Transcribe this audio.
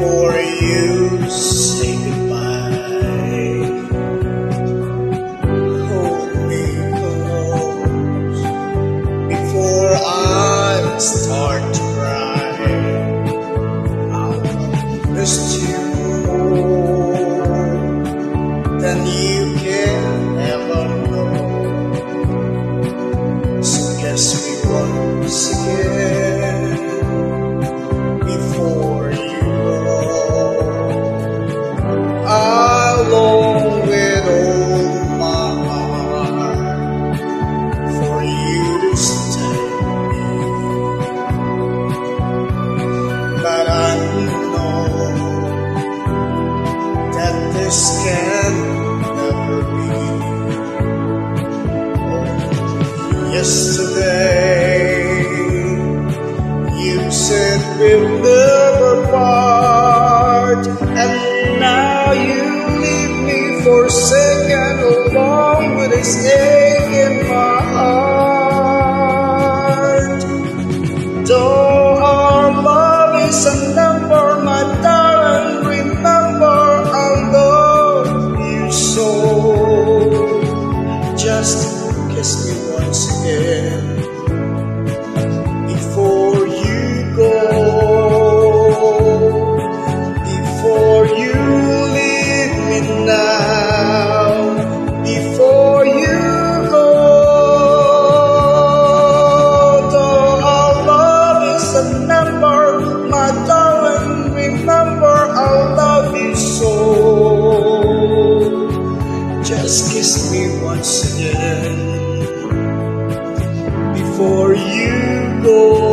before you say goodbye. Hold me close before I start to cry. I'll miss you more than you can ever know. So kiss me once again Yesterday, you said we'll never part, and now you leave me forsaken kiss me once again before you go. Before you leave me now. Before you go. Though our love is a number, my darling, remember I love you so. Just kiss me once again before you go.